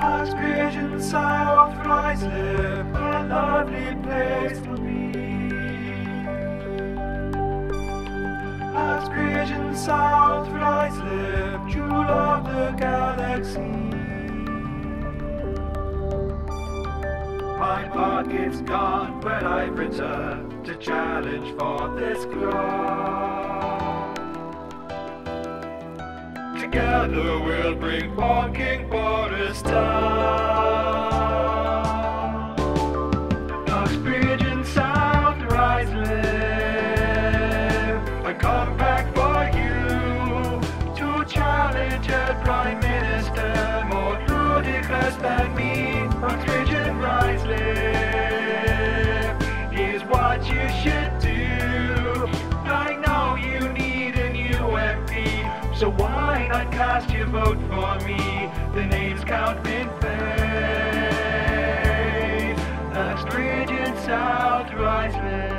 Uxbridge South Ruislip, a lovely place to be. Uxbridge South Ruislip, jewel of the galaxy. My pocket's gone, but I've to challenge for this crown. Together we'll bring Barking Uxbridge and South Ruislip, a compact for you to challenge Prime Minister more ludicrous than me. And is what you should do. I know you need a new MP, so why might not cast your vote for me. The name's Count Binface, Last Ridge and South rises.